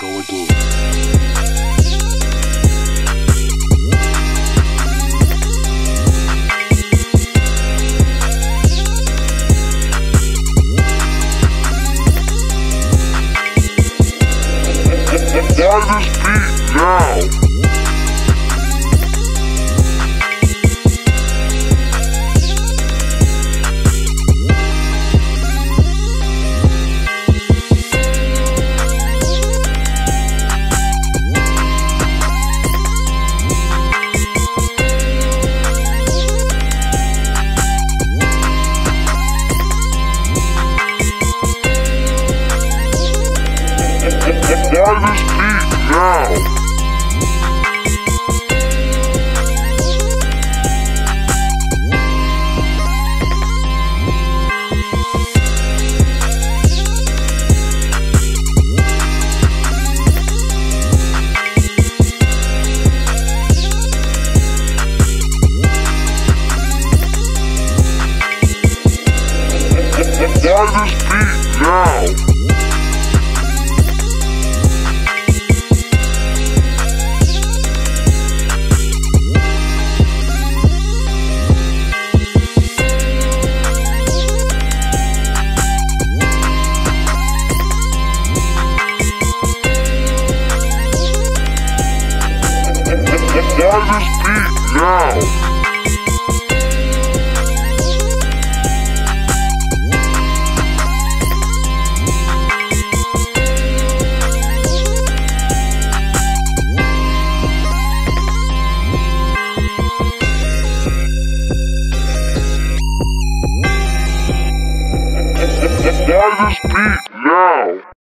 go again. Why this Why this beat now? Why this beat now? Now? Why this beat now?